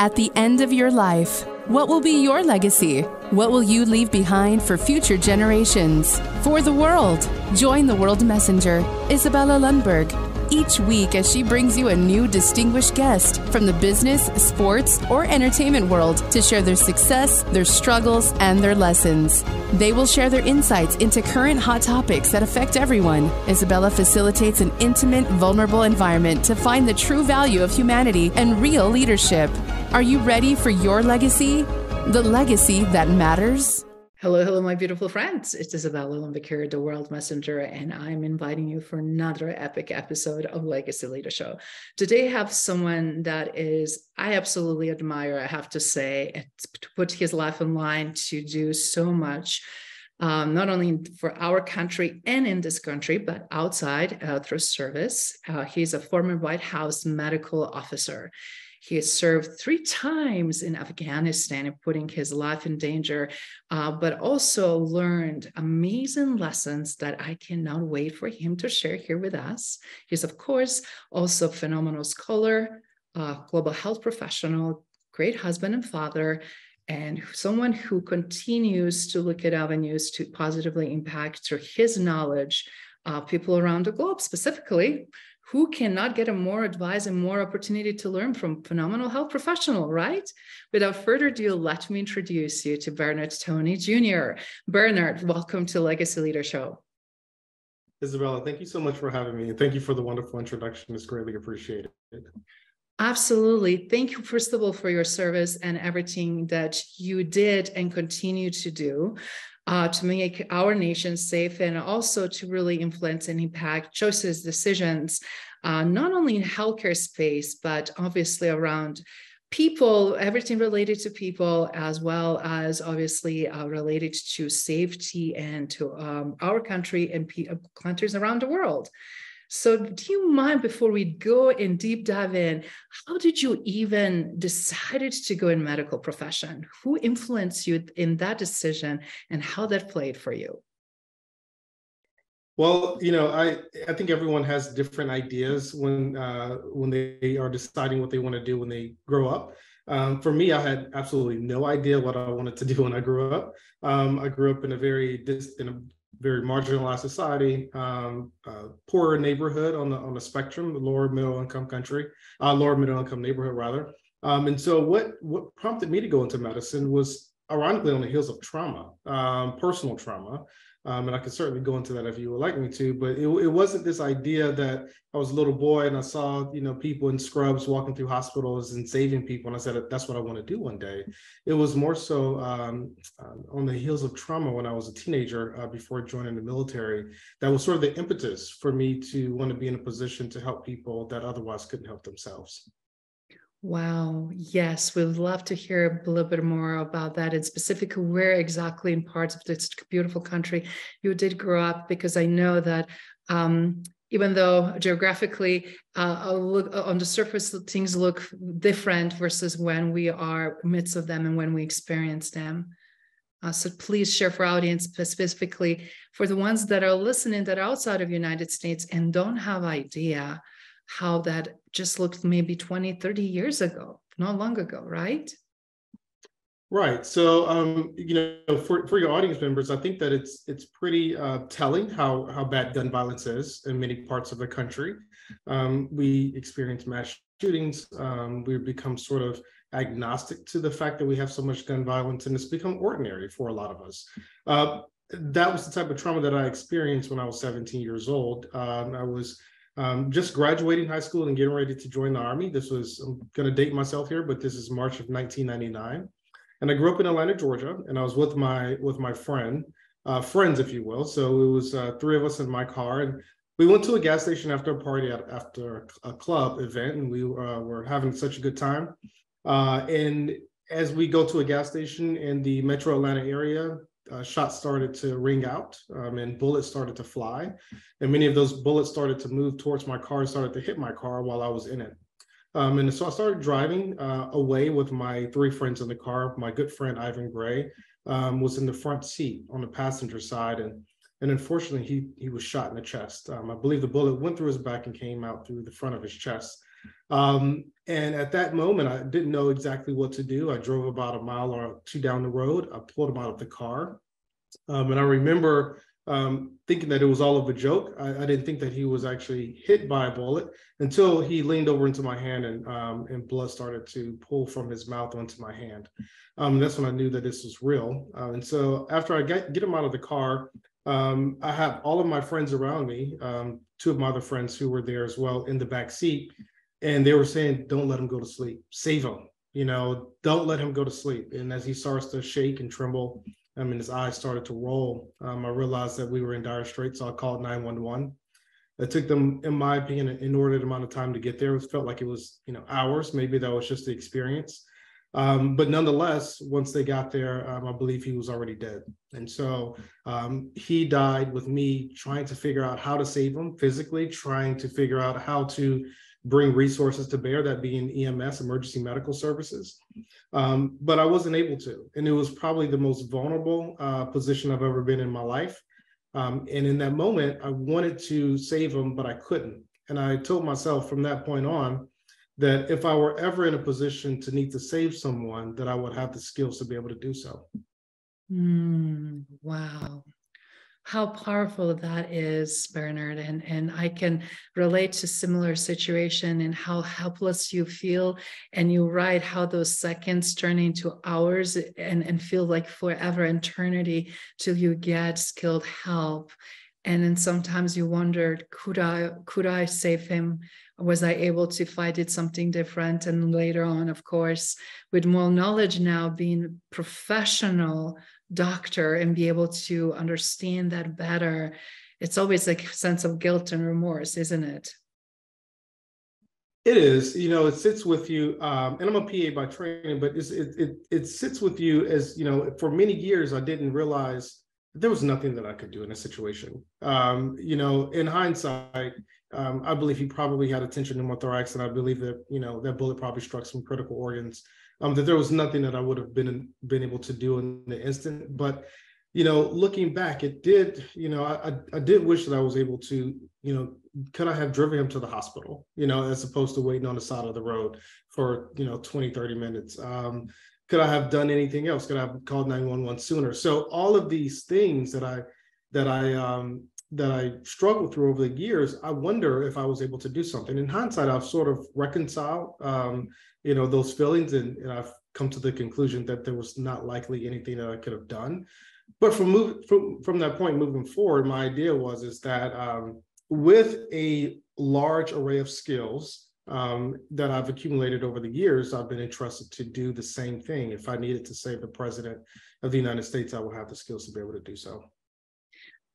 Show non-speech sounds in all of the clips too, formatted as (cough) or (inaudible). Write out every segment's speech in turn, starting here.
At the end of your life, what will be your legacy? What will you leave behind for future generations? For the world, join the World Messenger, Izabela Lundberg, each week as she brings you a new distinguished guest from the business, sports, or entertainment world to share their success, their struggles, and their lessons. They will share their insights into current hot topics that affect everyone. Izabela facilitates an intimate, vulnerable environment to find the true value of humanity and real leadership. Are you ready for your legacy? The legacy that matters? Hello, hello, my beautiful friends. It's Izabela Lundberg the World Messenger, and I'm inviting you for another epic episode of Legacy Leader Show. Today, I have someone that is, I absolutely admire, I have to say, to put his life in line to do so much. Um, not only for our country and in this country, but outside uh, through service. Uh, he's a former White House medical officer. He has served three times in Afghanistan putting his life in danger, uh, but also learned amazing lessons that I cannot wait for him to share here with us. He's, of course, also a phenomenal scholar, global health professional, great husband and father, and someone who continues to look at avenues to positively impact through his knowledge uh, people around the globe, specifically who cannot get a more advice and more opportunity to learn from phenomenal health professional, right? Without further ado, let me introduce you to Bernard Toney Jr. Bernard, welcome to Legacy Leader Show. Izabela, thank you so much for having me. And thank you for the wonderful introduction. It's greatly appreciated. Absolutely. Thank you, first of all, for your service and everything that you did and continue to do uh, to make our nation safe and also to really influence and impact choices, decisions, uh, not only in healthcare space, but obviously around people, everything related to people, as well as obviously uh, related to safety and to um, our country and p- countries around the world. So, do you mind before we go and deep dive in, how did you even decided to go in medical profession? Who influenced you in that decision, and how that played for you? Well, you know, I I think everyone has different ideas when uh, when they are deciding what they want to do when they grow up. Um, for me, I had absolutely no idea what I wanted to do when I grew up. Um, I grew up in a very dis- in a very marginalized society, um, uh, poorer neighborhood on the on the spectrum, the lower middle income country, uh, lower middle income neighborhood rather. Um, and so what what prompted me to go into medicine was ironically on the heels of trauma, um, personal trauma. Um, and I could certainly go into that if you would like me to, but it, it wasn't this idea that I was a little boy and I saw, you know, people in scrubs walking through hospitals and saving people. And I said, that's what I want to do one day. It was more so um, uh, on the heels of trauma when I was a teenager uh, before joining the military. That was sort of the impetus for me to want to be in a position to help people that otherwise couldn't help themselves. Wow. Yes, we'd love to hear a little bit more about that and specifically where exactly in parts of this beautiful country you did grow up, because I know that um, even though geographically uh, look, on the surface things look different versus when we are midst of them and when we experience them. Uh, so please share for audience specifically for the ones that are listening that are outside of United States and don't have idea how that just looked maybe 20, 30 years ago, not long ago, right? Right. So, um, you know, for, for your audience members, I think that it's it's pretty uh, telling how how bad gun violence is in many parts of the country. Um, we experience mass shootings. Um, we've become sort of agnostic to the fact that we have so much gun violence, and it's become ordinary for a lot of us. Uh, that was the type of trauma that I experienced when I was 17 years old. Um, I was um, just graduating high school and getting ready to join the army. This was, I'm going to date myself here, but this is March of 1999. And I grew up in Atlanta, Georgia, and I was with my with my friend, uh, friends, if you will. So it was uh, three of us in my car, and we went to a gas station after a party, after a club event, and we uh, were having such a good time. Uh, and as we go to a gas station in the Metro Atlanta area, uh, shots started to ring out um, and bullets started to fly. And many of those bullets started to move towards my car, and started to hit my car while I was in it. Um, and so I started driving uh, away with my three friends in the car. My good friend Ivan Gray um, was in the front seat on the passenger side, and and unfortunately he he was shot in the chest. Um, I believe the bullet went through his back and came out through the front of his chest. Um, and at that moment, I didn't know exactly what to do. I drove about a mile or two down the road. I pulled him out of the car. Um, and I remember um, thinking that it was all of a joke. I, I, didn't think that he was actually hit by a bullet until he leaned over into my hand and um, and blood started to pull from his mouth onto my hand. Um, that's when I knew that this was real. Uh, and so after I get get him out of the car, um, I have all of my friends around me, um, two of my other friends who were there as well in the back seat, and they were saying, "Don't let him go to sleep. Save him. You know, don't let him go to sleep." And as he starts to shake and tremble, I mean, his eyes started to roll. Um, I realized that we were in dire straits, so I called 911. It took them, in my opinion, an inordinate amount of time to get there. It felt like it was, you know, hours. Maybe that was just the experience. Um, but nonetheless, once they got there, um, I believe he was already dead. And so um, he died with me trying to figure out how to save him physically, trying to figure out how to bring resources to bear, that being EMS, emergency medical services. Um, but I wasn't able to. And it was probably the most vulnerable uh, position I've ever been in my life. Um, and in that moment, I wanted to save him, but I couldn't. And I told myself from that point on that if I were ever in a position to need to save someone, that I would have the skills to be able to do so. Mm, wow how powerful that is bernard and and i can relate to similar situation and how helpless you feel. And you write how those seconds turn into hours and and feel like forever eternity till you get skilled help. And then sometimes you wondered could i could i save him? Was i able to if i did something different? And later on of course with more knowledge now being professional doctor and be able to understand that better. It's always a sense of guilt and remorse isn't it? It is. You know it sits with you um, and i'm a pa by training but it, it it sits with you as you know for many years i didn't realize there was nothing that i could do in a situation. Um, you know in hindsight um, i believe he probably had a tension pneumothorax and i believe that you know that bullet probably struck some critical organs um, that there was nothing that I would have been been able to do in the instant. But you know, looking back, it did. You know, I I did wish that I was able to. You know, could I have driven him to the hospital? You know, as opposed to waiting on the side of the road for you know 20, 30 minutes. Um, could I have done anything else? Could I have called 911 sooner? So all of these things that I that I um, that I struggled through over the years, I wonder if I was able to do something. In hindsight, I've sort of reconciled, um, you know, those feelings, and, and, I've come to the conclusion that there was not likely anything that I could have done. But from move from from that point moving forward, my idea was is that um, with a large array of skills um, that I've accumulated over the years, I've been entrusted to do the same thing. If I needed to save the president of the United States, I will have the skills to be able to do so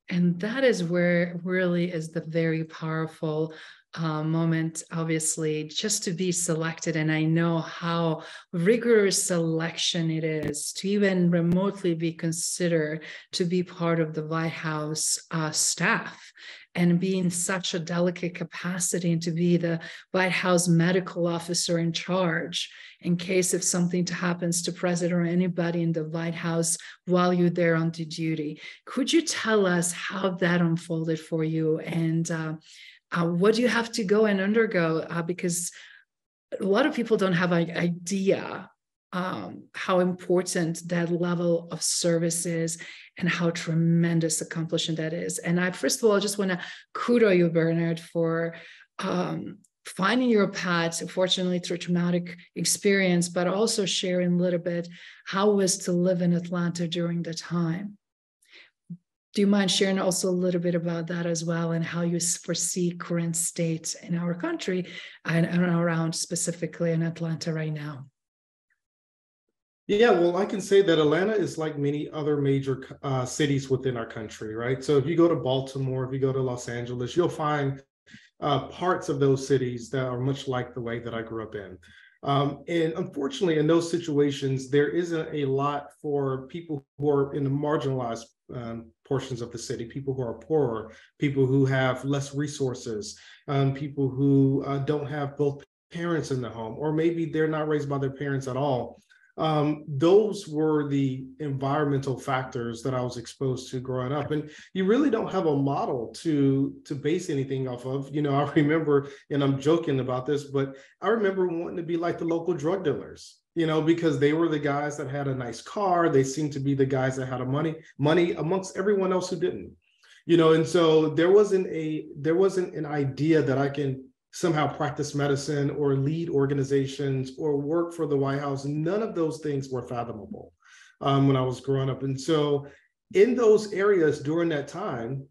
and that is where really is the very powerful uh, moment, obviously, just to be selected. And I know how rigorous selection it is to even remotely be considered to be part of the White House uh, staff and be in such a delicate capacity and to be the White House medical officer in charge in case if something happens to president or anybody in the White House while you're there on duty. Could you tell us how that unfolded for you and uh, uh, what do you have to go and undergo? Uh, because a lot of people don't have an idea um, how important that level of service is and how tremendous accomplishment that is. And I, first of all, just want to kudo you, Bernard, for um, finding your path, fortunately through traumatic experience, but also sharing a little bit how it was to live in Atlanta during the time. Do you mind sharing also a little bit about that as well and how you foresee current state in our country and, and around specifically in Atlanta right now? Yeah, well, I can say that Atlanta is like many other major uh, cities within our country, right? So if you go to Baltimore, if you go to Los Angeles, you'll find uh, parts of those cities that are much like the way that I grew up in. Um, and unfortunately, in those situations, there isn't a lot for people who are in the marginalized um, portions of the city, people who are poorer, people who have less resources, um, people who uh, don't have both parents in the home, or maybe they're not raised by their parents at all. Um, those were the environmental factors that I was exposed to growing up. And you really don't have a model to to base anything off of. You know, I (laughs) remember, and I'm joking about this, but I remember wanting to be like the local drug dealers. You know, because they were the guys that had a nice car. They seemed to be the guys that had a money money amongst everyone else who didn't. You know, and so there wasn't a there wasn't an idea that I can somehow practice medicine or lead organizations or work for the White House. None of those things were fathomable um, when I was growing up. And so, in those areas during that time,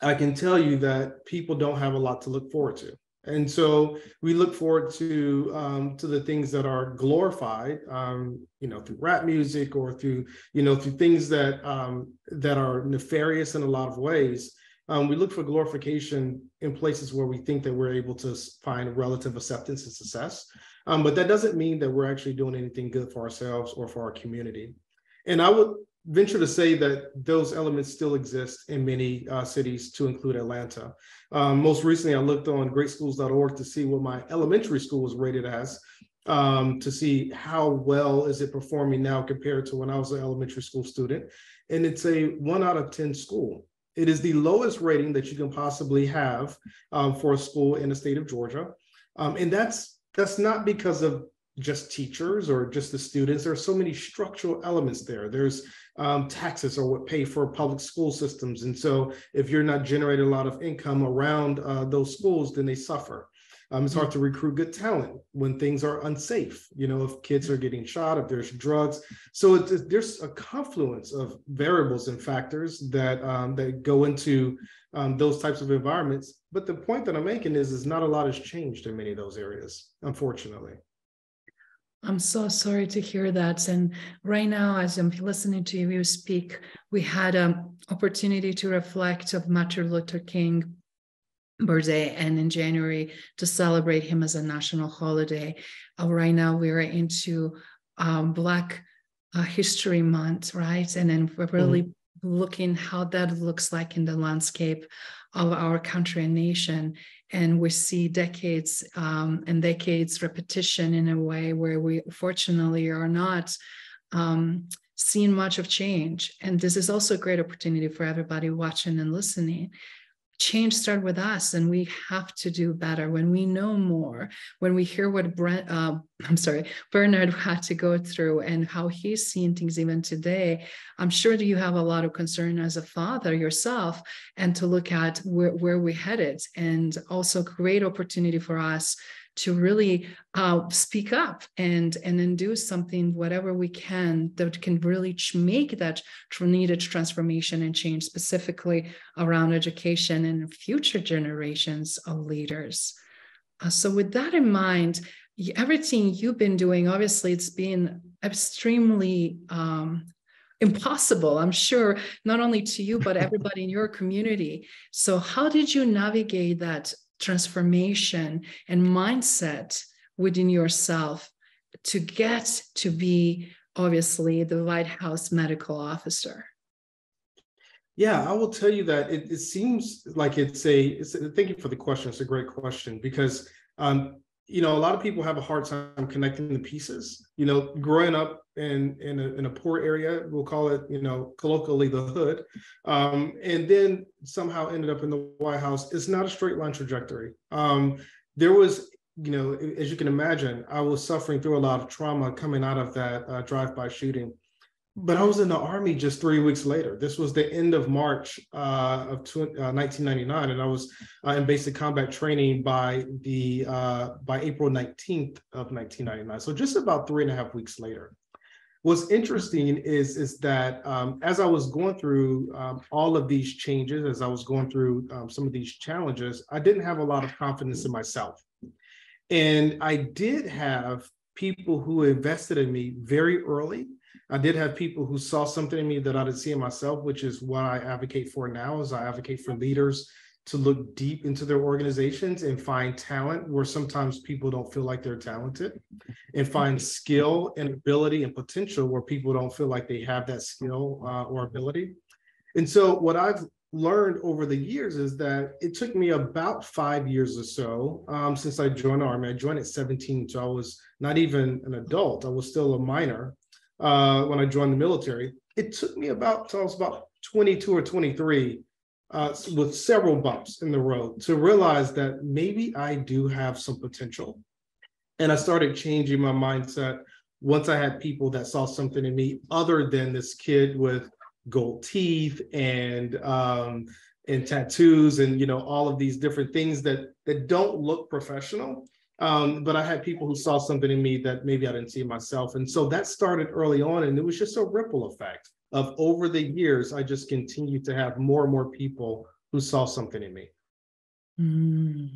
I can tell you that people don't have a lot to look forward to. And so we look forward to um, to the things that are glorified, um, you know, through rap music or through you know through things that um, that are nefarious in a lot of ways. Um, we look for glorification in places where we think that we're able to find relative acceptance and success. Um, but that doesn't mean that we're actually doing anything good for ourselves or for our community. And I would venture to say that those elements still exist in many uh, cities, to include Atlanta. Um, most recently, I looked on greatschools.org to see what my elementary school was rated as, um, to see how well is it performing now compared to when I was an elementary school student. And it's a one out of 10 school. It is the lowest rating that you can possibly have um, for a school in the state of Georgia. Um, and that's that's not because of just teachers or just the students. There are so many structural elements there. There's um, taxes are what pay for public school systems. And so if you're not generating a lot of income around uh, those schools, then they suffer. Um, it's hard to recruit good talent when things are unsafe. You know, if kids are getting shot, if there's drugs. So it's, there's a confluence of variables and factors that um, that go into um, those types of environments. But the point that I'm making is, is not a lot has changed in many of those areas, unfortunately. I'm so sorry to hear that. And right now, as I'm listening to you speak, we had an opportunity to reflect of Martin Luther King birthday and in January to celebrate him as a national holiday. Uh, right now, we're into um, Black uh, History Month, right? And then we're really mm-hmm. looking how that looks like in the landscape of our country and nation. And we see decades um, and decades repetition in a way where we fortunately are not um, seeing much of change. And this is also a great opportunity for everybody watching and listening change start with us and we have to do better. When we know more when we hear what Brent, uh, (laughs) i'm sorry bernard had to go through and how he's seeing things even today i'm sure that you have a lot of concern as a father yourself and to look at where, where we headed and also great opportunity for us to really uh, speak up and and then do something whatever we can that can really make that needed transformation and change specifically around education and future generations of leaders. Uh, so with that in mind everything you've been doing obviously it's been extremely um, impossible i'm sure not only to you but everybody in your community. So how did you navigate that transformation and mindset within yourself to get to be obviously the White House medical officer? Yeah, I will tell you that it, it seems like it's a, it's a, thank you for the question. It's a great question because, um, you know, a lot of people have a hard time connecting the pieces. You know, growing up in in a, in a poor area, we'll call it, you know, colloquially the hood, um, and then somehow ended up in the White House. It's not a straight line trajectory. Um, there was, you know, as you can imagine, I was suffering through a lot of trauma coming out of that uh, drive-by shooting. But I was in the army just three weeks later. This was the end of March uh, of uh, 1999, and I was uh, in basic combat training by the uh, by April 19th of 1999. So just about three and a half weeks later what's interesting is is that um, as I was going through um, all of these changes, as I was going through um, some of these challenges, I didn't have a lot of confidence in myself, and I did have people who invested in me very early. I did have people who saw something in me that I didn't see in myself, which is what I advocate for now. Is I advocate for leaders to look deep into their organizations and find talent where sometimes people don't feel like they're talented and find skill and ability and potential where people don't feel like they have that skill uh, or ability and so what i've learned over the years is that it took me about five years or so um, since I joined the Army. I joined at 17, so I was not even an adult. I was still a minor uh, when I joined the military. It took me about, I was about 22 or 23 uh, with several bumps in the road to realize that maybe I do have some potential. And I started changing my mindset once I had people that saw something in me other than this kid with gold teeth and um, and tattoos and you know all of these different things that that don't look professional. Um, but I had people who saw something in me that maybe I didn't see myself, and so that started early on, and it was just a ripple effect of over the years. I just continued to have more and more people who saw something in me. Mm.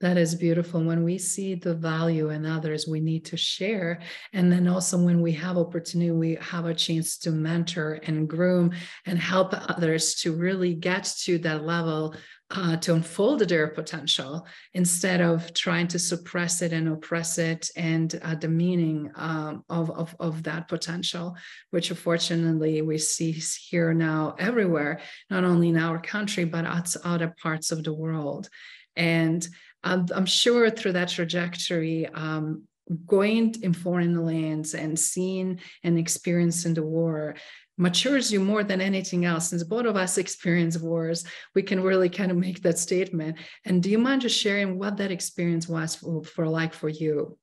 That is beautiful. When we see the value in others, we need to share. And then also when we have opportunity, we have a chance to mentor and groom and help others to really get to that level uh, to unfold their potential instead of trying to suppress it and oppress it and uh, the meaning um, of, of, of that potential, which unfortunately we see here now everywhere, not only in our country, but at other parts of the world. And I'm, I'm sure through that trajectory, um, going in foreign lands and seeing and experiencing the war matures you more than anything else. Since both of us experience wars, we can really kind of make that statement. And do you mind just sharing what that experience was for, for like for you?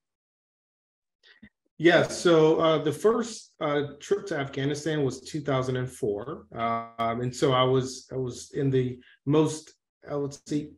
Yeah, so uh, the first uh, trip to Afghanistan was 2004, um, and so I was I was in the most I would say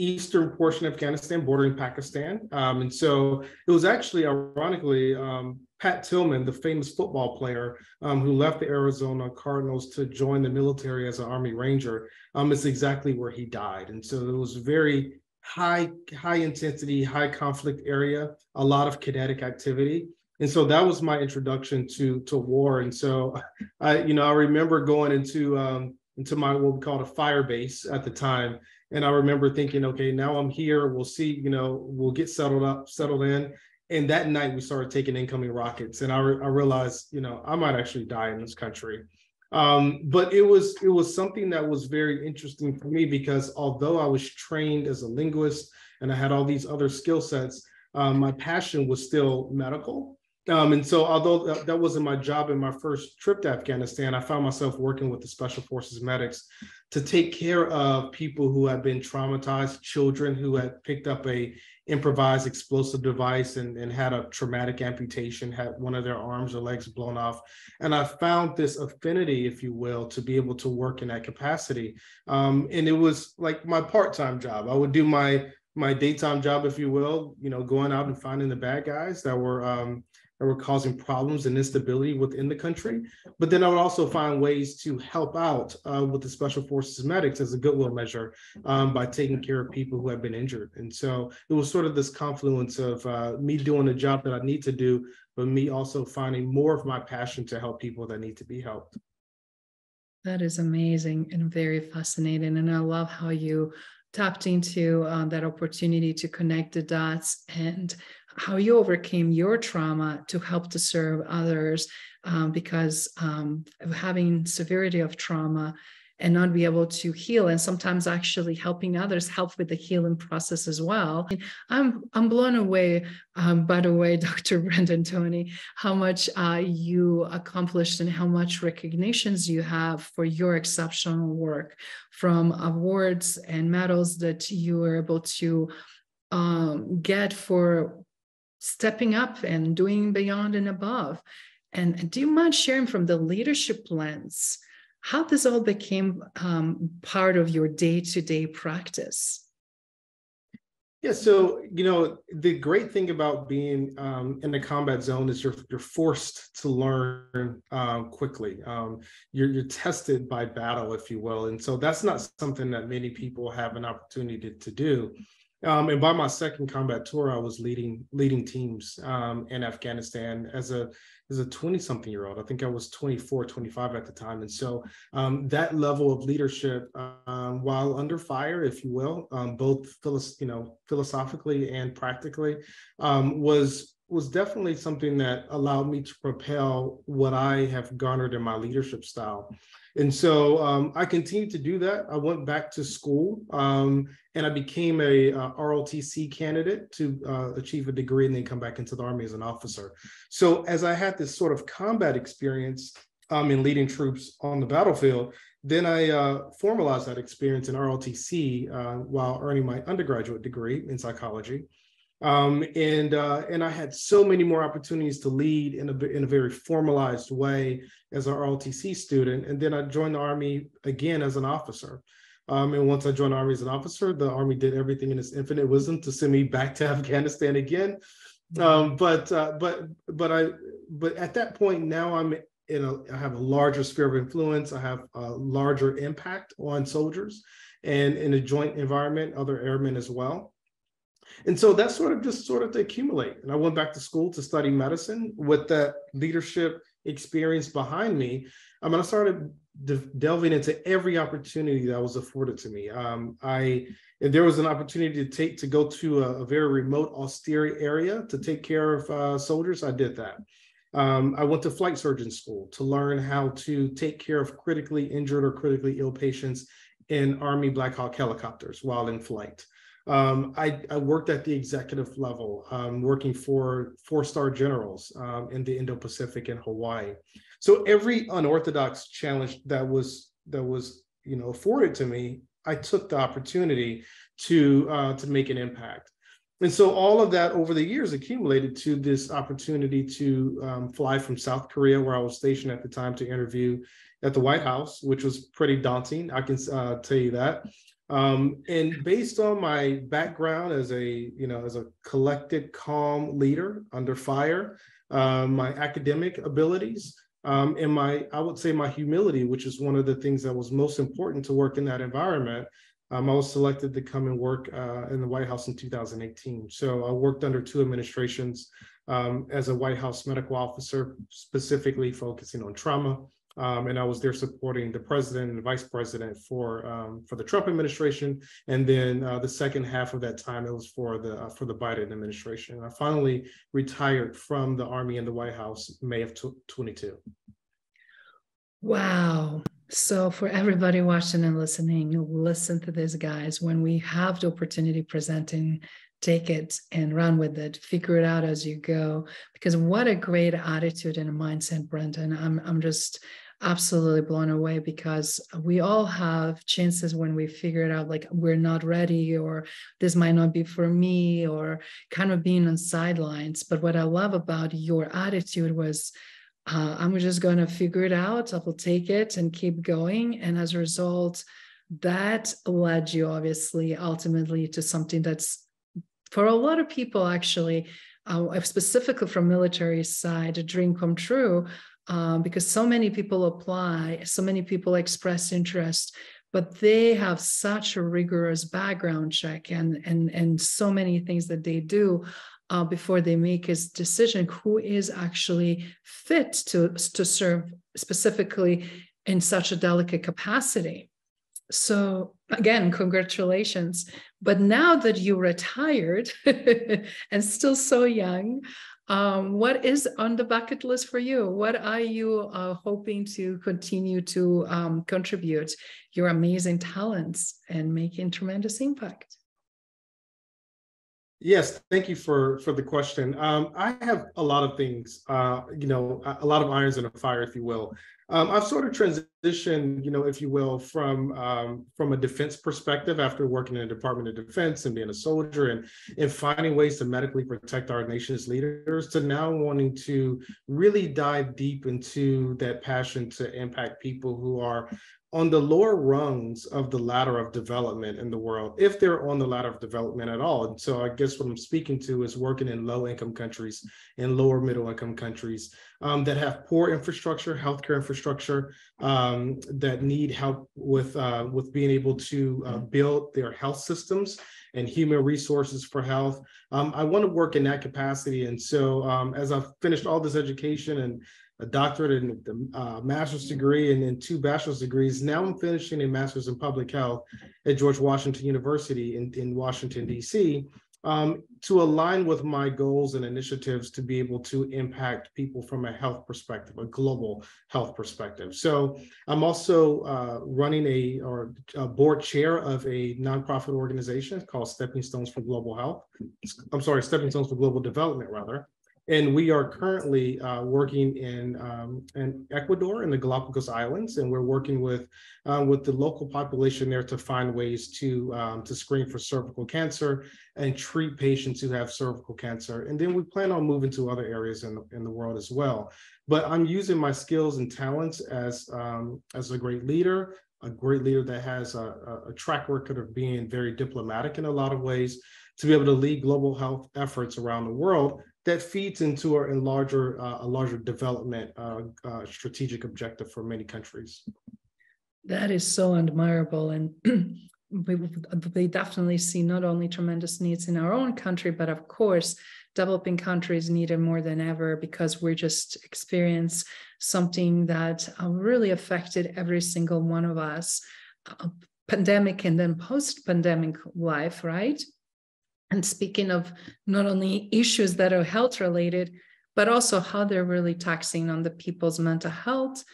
eastern portion of Afghanistan, bordering Pakistan. Um, and so it was actually, ironically, um, Pat Tillman, the famous football player um, who left the Arizona Cardinals to join the military as an Army Ranger, um, is exactly where he died. And so it was very high, high intensity, high conflict area, a lot of kinetic activity. And so that was my introduction to to war. And so (laughs) I, you know, I remember going into um, into my what we called a fire base at the time and I remember thinking, okay, now I'm here. We'll see, you know, we'll get settled up, settled in. And that night we started taking incoming rockets. And I, re- I realized, you know, I might actually die in this country. Um, but it was it was something that was very interesting for me because although I was trained as a linguist and I had all these other skill sets, um, my passion was still medical. Um, and so, although that, that, wasn't my job in my first trip to Afghanistan, I found myself working with the Special Forces medics to take care of people who had been traumatized, children who had picked up a improvised explosive device and, and had a traumatic amputation, had one of their arms or legs blown off. And I found this affinity, if you will, to be able to work in that capacity. Um, and it was like my part-time job. I would do my my daytime job, if you will, you know, going out and finding the bad guys that were um, that were causing problems and instability within the country. But then I would also find ways to help out uh, with the Special Forces medics as a goodwill measure um, by taking care of people who have been injured. And so it was sort of this confluence of uh, me doing the job that I need to do, but me also finding more of my passion to help people that need to be helped. That is amazing and very fascinating. And I love how you tapped into uh, that opportunity to connect the dots and how you overcame your trauma to help to serve others um, because um, having severity of trauma and not be able to heal and sometimes actually helping others help with the healing process as well. I'm i'm blown away um, by the way (laughs) dr brendan toney how much uh, you accomplished and how much recognitions you have for your exceptional work from awards and medals that you were able to um, get for stepping up and doing beyond and above. And do you mind sharing from the leadership lens how this all became um, part of your day to day practice? Yeah, so you know the great thing about being um, in the combat zone is you're you're forced to learn um, quickly. Um, you're you're tested by battle, if you will, and so that's not something that many people have an opportunity to, to do. Um, and by my second combat tour, I was leading leading teams um, in Afghanistan as a as a 20 something year old. I think I was 24, 25 at the time. And so um, that level of leadership, um, while under fire, if you will, um, both you know philosophically and practically, um, was was definitely something that allowed me to propel what I have garnered in my leadership style. And so um, I continued to do that. I went back to school um, and I became a uh, ROTC candidate to uh, achieve a degree and then come back into the Army as an officer. So as I had this sort of combat experience um, in leading troops on the battlefield, then I uh, formalized that experience in ROTC uh, while earning my undergraduate degree in psychology. Um, and uh, and I had so many more opportunities to lead in a in a very formalized way as an ROTC student, and then I joined the Army again as an officer. Um, and once I joined the Army as an officer, the Army did everything in its infinite wisdom to send me back to (laughs) Afghanistan again. Um, but uh, but but I but at that point now I'm in a I have a larger sphere of influence. I have a larger impact on soldiers, and in a joint environment, other airmen as well. And so that sort of just sort of to accumulate. And I went back to school to study medicine with that leadership experience behind me. I mean, I started de- delving into every opportunity that was afforded to me. Um, I if there was an opportunity to take to go to a, a very remote, austere area to take care of uh, soldiers, I did that. Um, I went to flight surgeon school to learn how to take care of critically injured or critically ill patients in Army Black Hawk helicopters while in flight. Um, I, I, worked at the executive level, um, working for four-star generals um, in the Indo-Pacific and Hawaii. So every unorthodox challenge that was that was you know afforded to me, I took the opportunity to uh, to make an impact. And so all of that over the years accumulated to this opportunity to um, fly from South Korea, where I was stationed at the time, to interview at the White House, which was pretty daunting. I can uh, tell you that. Um, and based on my background as a, you know, as a collected, calm leader under fire, uh, my academic abilities, um, and my, I would say my humility, which is one of the things that was most important to work in that environment. Um, I was selected to come and work uh, in the White House in 2018. So I worked under two administrations um, as a White House medical officer, specifically focusing on trauma um, and I was there supporting the president and vice president for um, for the Trump administration, and then uh, the second half of that time it was for the uh, for the Biden administration. I finally retired from the Army and the White House May of 22. Wow. So for everybody watching and listening, listen to these guys. When we have the opportunity presenting take it and run with it figure it out as you go. Because what a great attitude and a mindset brendan. I'm, I'm just absolutely blown away because we all have chances when we figure it out like we're not ready or this might not be for me or kind of being on sidelines. But what i love about your attitude was uh, i'm just going to figure it out i will take it and keep going. And as a result that led you obviously ultimately to something that's for a lot of people actually uh, specifically from military side a dream come true um, because so many people apply so many people express interest but they have such a rigorous background check and and and so many things that they do uh, before they make a decision who is actually fit to to serve specifically in such a delicate capacity. So again congratulations but now that you retired (laughs) and still so young um, what is on the bucket list for you what are you uh, hoping to continue to um, contribute your amazing talents and making tremendous impact Yes, thank you for for the question. Um, I have a lot of things, uh, you know, a lot of irons in a fire, if you will. Um, I've sort of transitioned, you know, if you will, from um, from a defense perspective after working in the Department of Defense and being a soldier and and finding ways to medically protect our nation's leaders to now wanting to really dive deep into that passion to impact people who are on the lower rungs of the ladder of development in the world, if they're on the ladder of development at all. And so I guess what I'm speaking to is working in low income countries and lower middle income countries um, that have poor infrastructure, healthcare infrastructure, um, that need help with uh, with being able to uh, build their health systems and human resources for health. Um, I want to work in that capacity. And so um, as I've finished all this education and a doctorate and a uh, master's degree and then two bachelor's degrees. Now I'm finishing a master's in public health at George Washington University in, in Washington, D.C. um, to align with my goals and initiatives to be able to impact people from a health perspective, a global health perspective. So I'm also uh, running a or a board chair of a nonprofit organization called Stepping Stones for Global Health. I'm sorry, Stepping Stones for Global Development, rather. And we are currently uh, working in, um, in Ecuador in the Galapagos Islands, and we're working with uh, with the local population there to find ways to um, to screen for cervical cancer and treat patients who have cervical cancer. And then we plan on moving to other areas in the, in the world as well. But I'm using my skills and talents as um, as a great leader, a great leader that has a, a track record of being very diplomatic in a lot of ways, to be able to lead global health efforts around the world that feeds into a, a larger uh, a larger development uh, uh, strategic objective for many countries. That is so admirable, and (clears throat) we, we definitely see not only tremendous needs in our own country, but of course, developing countries need it more than ever because we're just experience something that uh, really affected every single one of us, uh, pandemic and then post-pandemic life, right? And speaking of not only issues that are health related, but also how they're really taxing on the people's mental health,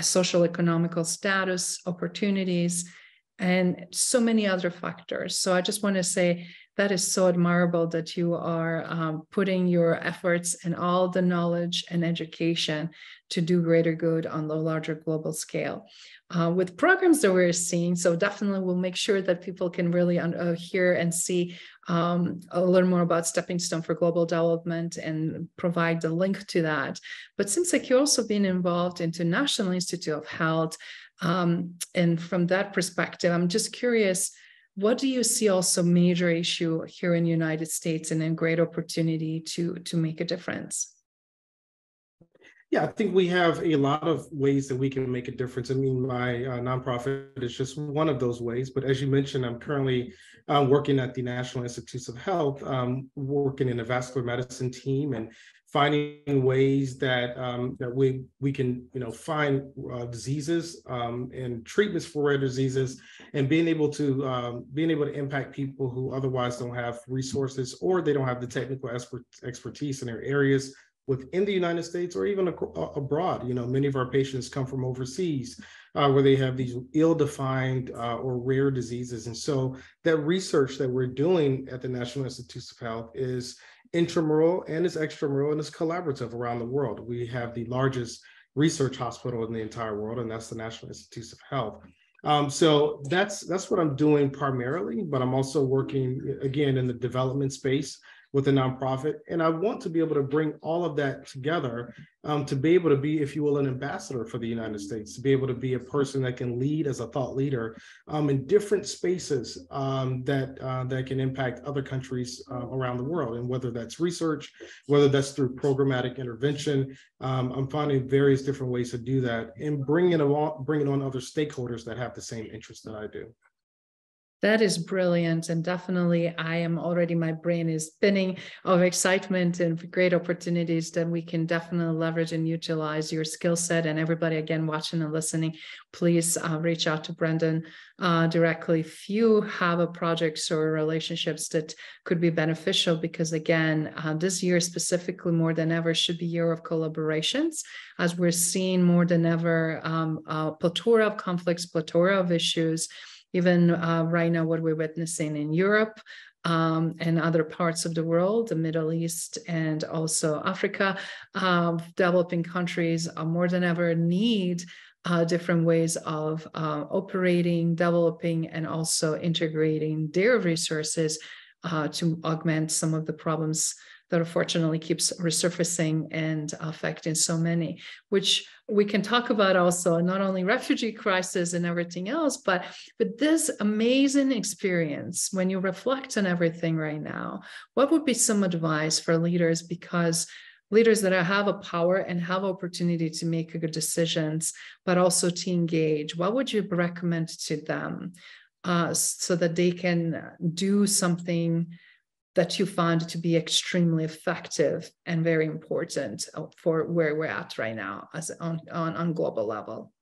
social economical status, opportunities, and so many other factors. So I just want to say that is so admirable that you are um, putting your efforts and all the knowledge and education to do greater good on the larger global scale. Uh, with programs that we're seeing, so definitely we'll make sure that people can really uh, hear and see um, little more about Stepping Stone for Global Development and provide the link to that. But seems like you've also been involved into National Institute of Health. Um, and from that perspective, I'm just curious, what do you see also major issue here in the United States and a great opportunity to, to make a difference? Yeah, I think we have a lot of ways that we can make a difference. I mean, my uh, nonprofit is just one of those ways. But as you mentioned, I'm currently uh, working at the National Institutes of Health, um, working in a vascular medicine team and finding ways that um, that we we can you know find uh, diseases um, and treatments for rare diseases, and being able to um, being able to impact people who otherwise don't have resources or they don't have the technical expert, expertise in their areas within the United States or even abroad. You know, many of our patients come from overseas uh, where they have these ill-defined uh, or rare diseases. And so that research that we're doing at the National Institutes of Health is intramural and is extramural and is collaborative around the world. We have the largest research hospital in the entire world, and that's the National Institutes of Health. Um, so that's that's what I'm doing primarily, but I'm also working again in the development space with a nonprofit. And I want to be able to bring all of that together um, to be able to be, if you will, an ambassador for the United States, to be able to be a person that can lead as a thought leader um, in different spaces um, that uh, that can impact other countries uh, around the world. And whether that's research, whether that's through programmatic intervention, um, I'm finding various different ways to do that and bringing on bringing on other stakeholders that have the same interests that I do. That is brilliant. And definitely, I am already, my brain is spinning of excitement and great opportunities that we can definitely leverage and utilize your skill set. And everybody, again, watching and listening, please uh, reach out to Brendan uh, directly if you have a projects or relationships that could be beneficial. Because again, uh, this year specifically, more than ever, should be year of collaborations, as we're seeing more than ever um, a plethora of conflicts, plethora of issues even uh, right now what we're witnessing in Europe um, and other parts of the world, the Middle East and also Africa, uh, developing countries are more than ever need uh, different ways of uh, operating, developing, and also integrating their resources uh, to augment some of the problems that unfortunately keeps resurfacing and affecting so many, which we can talk about also not only refugee crisis and everything else, but but this amazing experience when you reflect on everything right now, what would be some advice for leaders? Because leaders that have a power and have opportunity to make good decisions, but also to engage, what would you recommend to them uh, so that they can do something? That you found to be extremely effective and very important uh, for where we're at right now as on, on, on global level?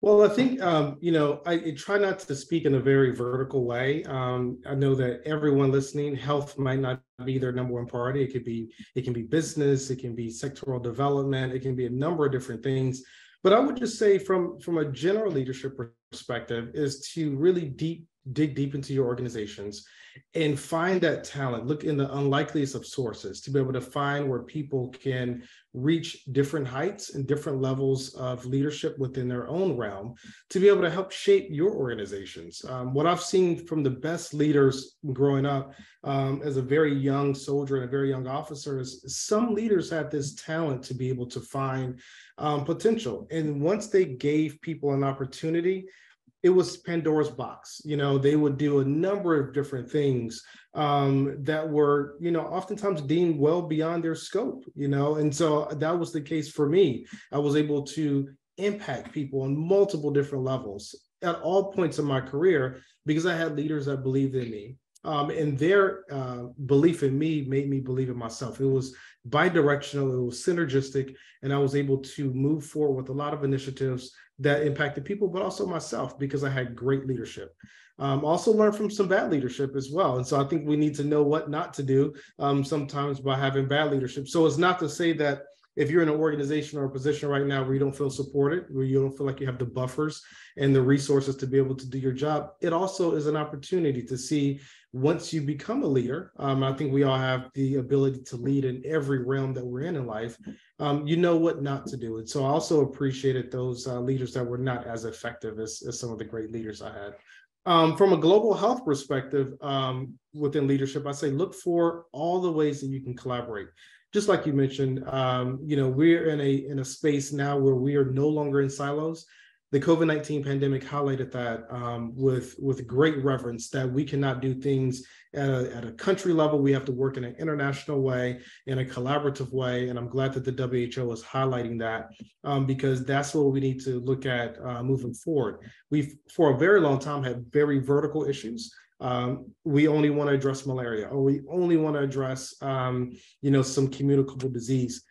Well, I think um, you know I, I, try not to speak in a very vertical way. Um, I know that everyone listening, health might not be their number one priority. It could be it can be business, it can be sectoral development, it can be a number of different things. But I would just say from from a general leadership perspective is to really deep dig deep into your organizations and find that talent. Look in the unlikeliest of sources to be able to find where people can reach different heights and different levels of leadership within their own realm to be able to help shape your organizations. Um, what i've seen from the best leaders growing up um, as a very young soldier and a very young officer is some leaders had this talent to be able to find um, potential. And once they gave people an opportunity it was Pandora's box. You know, they would do a number of different things um, that were, you know, oftentimes deemed well beyond their scope, you know, and so that was the case for me. I was able to impact people on multiple different levels at all points of my career because I had leaders that believed in me. Um, and their uh, belief in me made me believe in myself. It was bi-directional, it was synergistic, and I was able to move forward with a lot of initiatives that impacted people, but also myself because I had great leadership. Um, also learned from some bad leadership as well. And so I think we need to know what not to do um, sometimes by having bad leadership. So it's not to say that if you're in an organization or a position right now where you don't feel supported, where you don't feel like you have the buffers and the resources to be able to do your job, it also is an opportunity to see once you become a leader. Um, I think we all have the ability to lead in every realm that we're in in life. Um, you know what not to do. And so I also appreciated those uh, leaders that were not as effective as, as some of the great leaders I had. Um, from a global health perspective um, within leadership, I say look for all the ways that you can collaborate just like you mentioned, um, you know, we're in a in a space now where we are no longer in silos. The COVID nineteen pandemic highlighted that um, with with great reverence that we cannot do things at a, at a country level. We have to work in an international way, in a collaborative way, and I'm glad that the WHO is highlighting that um, because that's what we need to look at uh, moving forward. We've for a very long time had very vertical issues um, we only want to address malaria or we only want to address um, you know some communicable disease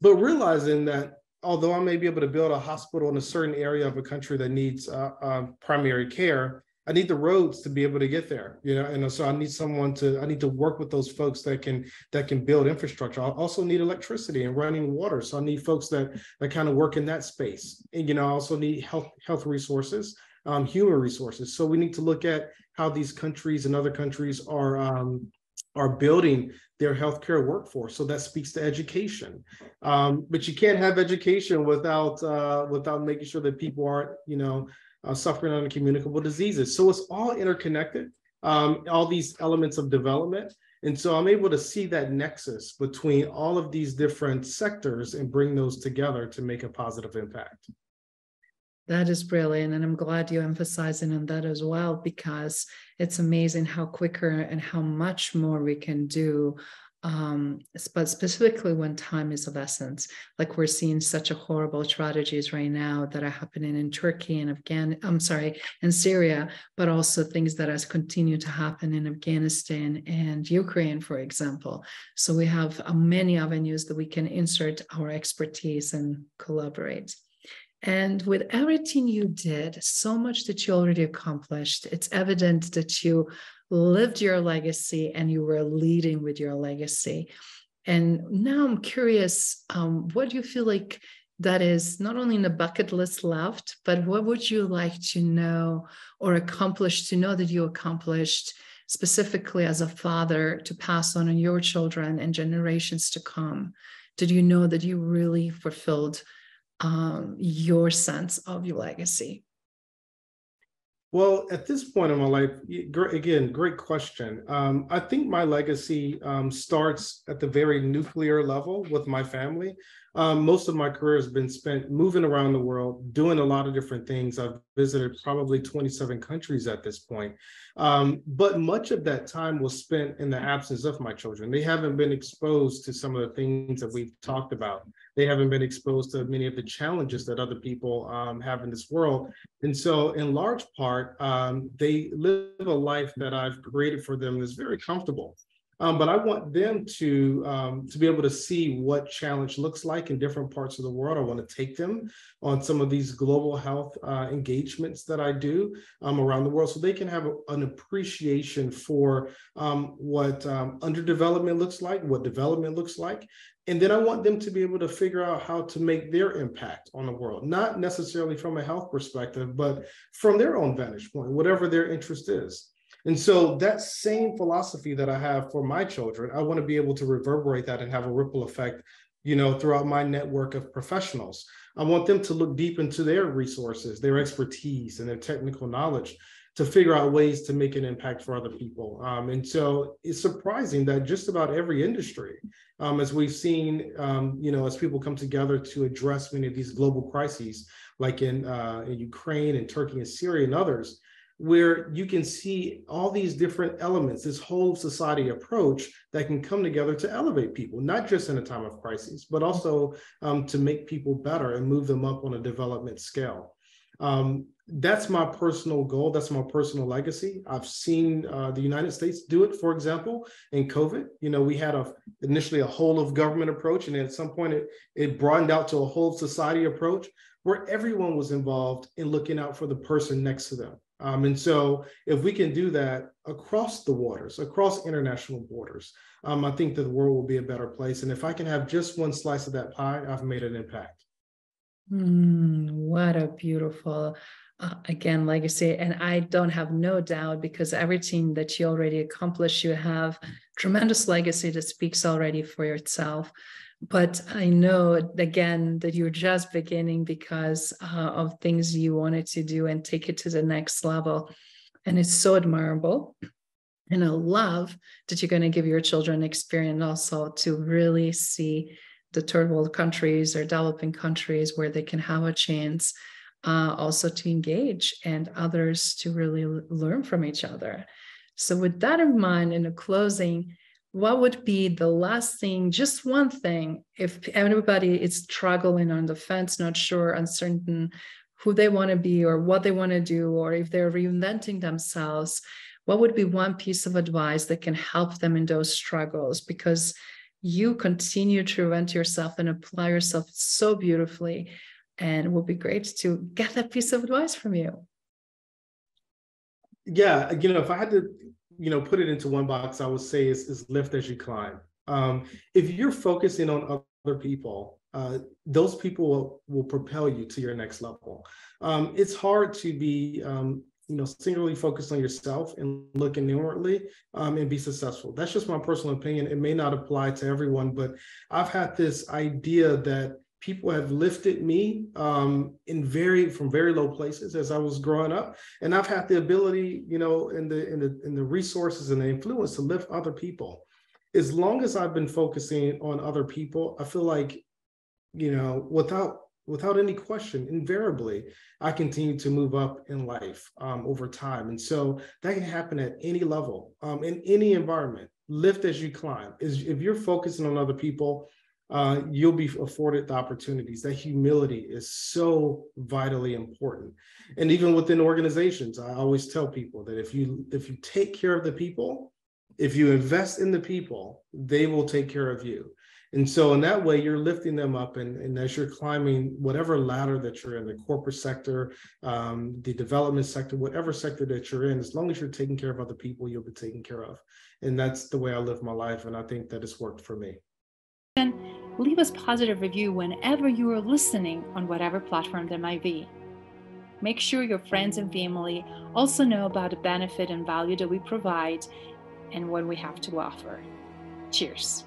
but realizing that although i may be able to build a hospital in a certain area of a country that needs uh, uh, primary care i need the roads to be able to get there you know and so i need someone to i need to work with those folks that can that can build infrastructure i also need electricity and running water so i need folks that that kind of work in that space and you know i also need health health resources um, human resources. So we need to look at how these countries and other countries are um, are building their healthcare workforce. So that speaks to education. Um, but you can't have education without uh, without making sure that people aren't, you know, uh, suffering on communicable diseases. So it's all interconnected. Um, all these elements of development. And so I'm able to see that nexus between all of these different sectors and bring those together to make a positive impact. That is brilliant. And I'm glad you're emphasizing on that as well, because it's amazing how quicker and how much more we can do. Um, but specifically when time is of essence, like we're seeing such a horrible tragedies right now that are happening in Turkey and Afghan, I'm sorry, in Syria, but also things that has continued to happen in Afghanistan and Ukraine, for example. So we have uh, many avenues that we can insert our expertise and collaborate. And with everything you did, so much that you already accomplished, it's evident that you lived your legacy and you were leading with your legacy. And now I'm curious, um, what do you feel like that is not only in the bucket list left, but what would you like to know or accomplish to know that you accomplished specifically as a father to pass on on your children and generations to come? Did you know that you really fulfilled um, your sense of your legacy? Well, at this point in my life, again, great question. Um, I think my legacy um, starts at the very nuclear level with my family. Um, most of my career has been spent moving around the world, doing a lot of different things. I've visited probably 27 countries at this point. Um, but much of that time was spent in the absence of my children. They haven't been exposed to some of the things that we've talked about. They haven't been exposed to many of the challenges that other people um, have in this world. And so, in large part, um, they live a life that I've created for them that's very comfortable. Um, but I want them to um, to be able to see what challenge looks like in different parts of the world. I want to take them on some of these global health uh, engagements that I do um, around the world, so they can have a, an appreciation for um, what underdevelopment looks like, what development looks like, and then I want them to be able to figure out how to make their impact on the world, not necessarily from a health perspective, but from their own vantage point, whatever their interest is. And so that same philosophy that I have for my children, I want to be able to reverberate that and have a ripple effect, you know, throughout my network of professionals. I want them to look deep into their resources, their expertise, and their technical knowledge to figure out ways to make an impact for other people. Um, and so it's surprising that just about every industry, um, as we've seen, um, you know, as people come together to address many of these global crises, like in, uh, in Ukraine and Turkey and Syria and others, where you can see all these different elements, this whole society approach that can come together to elevate people, not just in a time of crisis, but also um, to make people better and move them up on a development scale. Um, that's my personal goal. That's my personal legacy. I've seen uh, the United States do it, for example, in COVID. You know, we had a initially a whole of government approach, and at some point it, it broadened out to a whole society approach where everyone was involved in looking out for the person next to them. Um, and so, if we can do that across the waters, across international borders, um, I think that the world will be a better place. And if I can have just one slice of that pie, I've made an impact. Mm, what a beautiful, uh, again, legacy. And I don't have no doubt because everything that you already accomplished, you have tremendous legacy that speaks already for yourself but I know again that you're just beginning because uh, of things you wanted to do and take it to the next level. And it's so admirable. And I love that you're going to give your children experience also to really see the third world countries or developing countries where they can have a chance uh, also to engage and others to really learn from each other. So, with that in mind, in a closing, what would be the last thing, just one thing, if everybody is struggling on the fence, not sure, uncertain who they want to be or what they want to do, or if they're reinventing themselves, what would be one piece of advice that can help them in those struggles? Because you continue to reinvent yourself and apply yourself so beautifully. And it would be great to get that piece of advice from you. Yeah, you know, if I had to you know, put it into one box, I would say is, is lift as you climb. Um, if you're focusing on other people, uh, those people will, will propel you to your next level. Um, it's hard to be, um, you know, singularly focused on yourself and looking inwardly um, and be successful. That's just my personal opinion. It may not apply to everyone, but I've had this idea that people have lifted me um, in very from very low places as I was growing up, and I've had the ability, you know, in the in the in the resources and the influence to lift other people. As long as I've been focusing on other people, I feel like, you know, without without any question, invariably, I continue to move up in life um, over time, and so that can happen at any level, um, in any environment. Lift as you climb. Is if you're focusing on other people uh, you'll be afforded the opportunities. That humility is so vitally important. And even within organizations, I always tell people that if you if you take care of the people, if you invest in the people, they will take care of you. And so in that way, you're lifting them up. And, and as you're climbing whatever ladder that you're in, the corporate sector, um, the development sector, whatever sector that you're in, as long as you're taking care of other people, you'll be taken care of. And that's the way I live my life. And I think that it's worked for me leave us positive review whenever you are listening on whatever platform there might be. Make sure your friends and family also know about the benefit and value that we provide and what we have to offer. Cheers.